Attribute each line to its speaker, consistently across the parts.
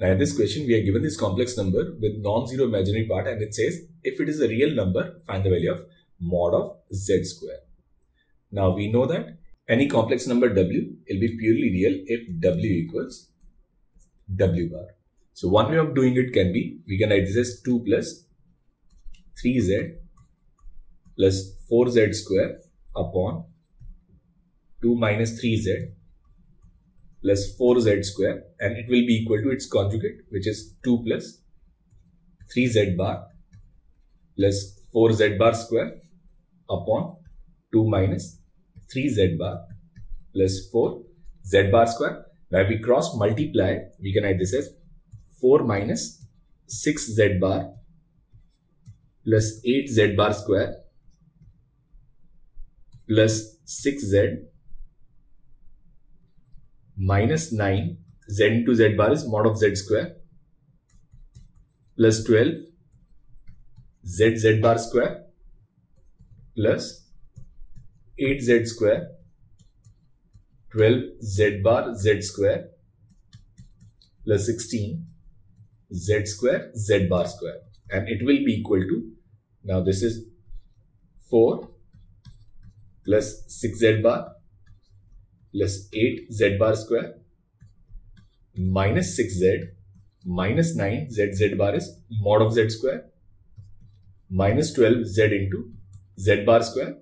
Speaker 1: Now in this question, we are given this complex number with non-zero imaginary part and it says if it is a real number, find the value of mod of z square. Now we know that any complex number w will be purely real if w equals w bar. So one way of doing it can be, we can write this as 2 plus 3z plus 4z square upon 2 minus 3z plus 4z square and it will be equal to its conjugate which is 2 plus 3z bar plus 4z bar square upon 2 minus 3z bar plus 4 z bar square. Where we cross multiply, we can write this as 4 minus 6 z bar plus 8 z bar square plus 6z minus 9 z into z bar is mod of z square plus 12 z z bar square plus 8z square 12 z bar z square plus 16 z square z bar square. And it will be equal to now this is 4 plus 6z bar plus 8 z bar square minus 6z minus 9 z z bar is mod of z square minus 12 z into z bar square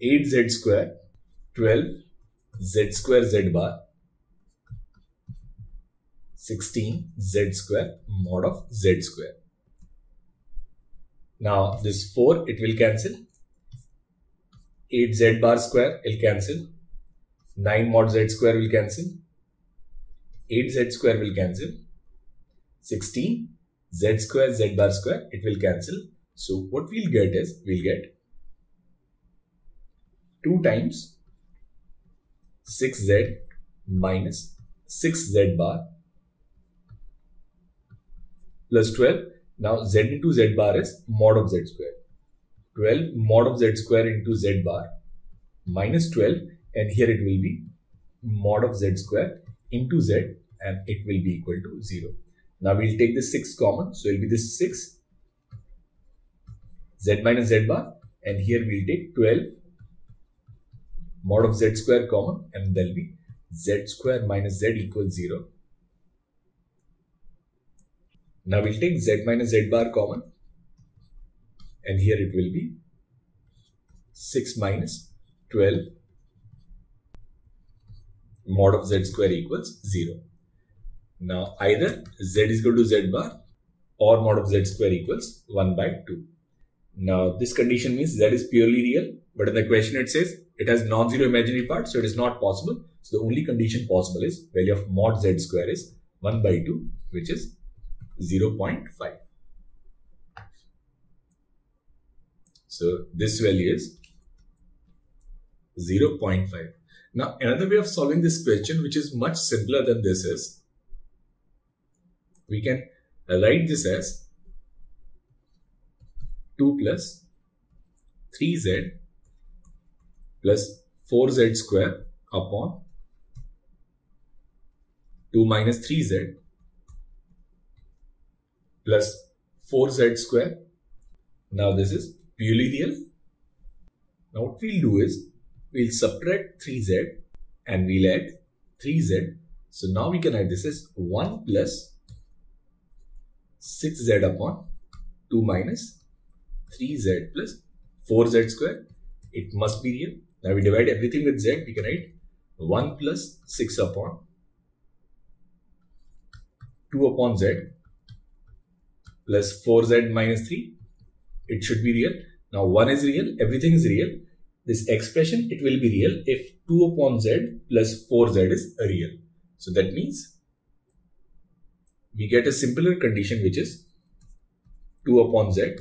Speaker 1: 8 z square 12 z square z bar 16 z square mod of z square. Now this 4 it will cancel 8 z bar square will cancel. 9 mod z square will cancel. 8 z square will cancel. 16 z square z bar square it will cancel. So what we'll get is we'll get 2 times 6z minus 6z bar plus 12. Now z into z bar is mod of z square. 12 mod of z square into z bar minus 12 and here it will be mod of z square into z and it will be equal to 0. Now we'll take the 6 common. So it will be this 6 z minus z bar and here we'll take 12 mod of z square common and there'll be z square minus z equals 0. Now we'll take z minus z bar common and here it will be 6 minus 12 mod of z square equals 0. Now either z is equal to z bar or mod of z square equals 1 by 2. Now this condition means z is purely real but in the question it says it has non-zero imaginary part so it is not possible. So the only condition possible is value of mod z square is 1 by 2 which is 0.5. So this value is 0.5. Now another way of solving this question which is much simpler than this is we can write this as 2 plus 3z plus 4z square upon 2 minus 3z plus 4z square. Now this is purely real. Now what we'll do is we'll subtract 3z and we'll add 3z. So now we can add this as 1 plus 6z upon 2 minus 3z plus 4z square. It must be real. Now we divide everything with z. We can write 1 plus 6 upon 2 upon z plus 4z minus 3 it should be real. Now 1 is real, everything is real. This expression, it will be real if 2 upon z plus 4z is real. So that means we get a simpler condition which is 2 upon z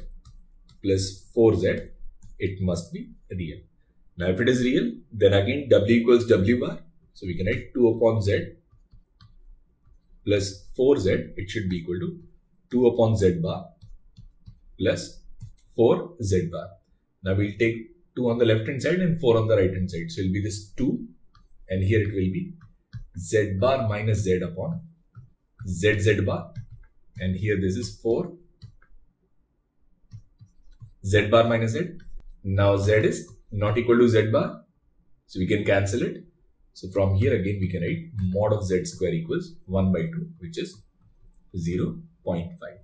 Speaker 1: plus 4z, it must be real. Now if it is real, then again w equals w bar. So we can write 2 upon z plus 4z, it should be equal to 2 upon z bar plus 4 z bar. Now we'll take 2 on the left hand side and 4 on the right hand side. So it will be this 2 and here it will be z bar minus z upon z z bar and here this is 4 z bar minus z. Now z is not equal to z bar so we can cancel it. So from here again we can write mod of z square equals 1 by 2 which is 0 0.5.